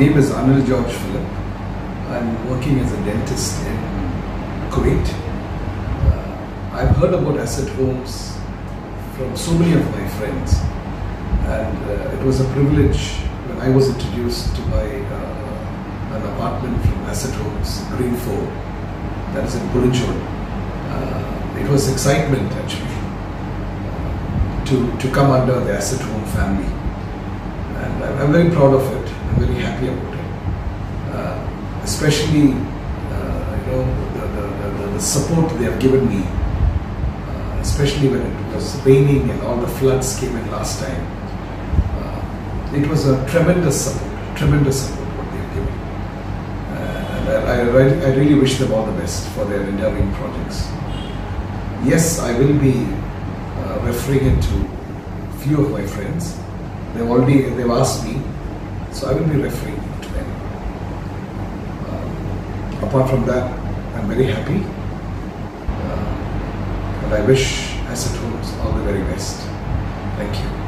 name is Anil George Philip. I'm working as a dentist in Kuwait. Uh, I've heard about asset homes from so many of my friends, and uh, it was a privilege when I was introduced to buy uh, an apartment from Asset Homes Green Ford, that is in Pulinchod. Uh, it was excitement actually uh, to, to come under the Asset Home family, and I'm very proud of it. I'm very happy about it, uh, especially uh, you know the, the, the, the support they have given me uh, especially when it was raining and all the floods came in last time. Uh, it was a tremendous support, tremendous support what they have given. Uh, and I, I, really, I really wish them all the best for their endeavoring projects. Yes, I will be uh, referring it to few of my friends. They've already they've asked me, so I will be referring it to them. Um, apart from that, I'm very happy. Uh, and I wish Asset Homes all the very best. Thank you.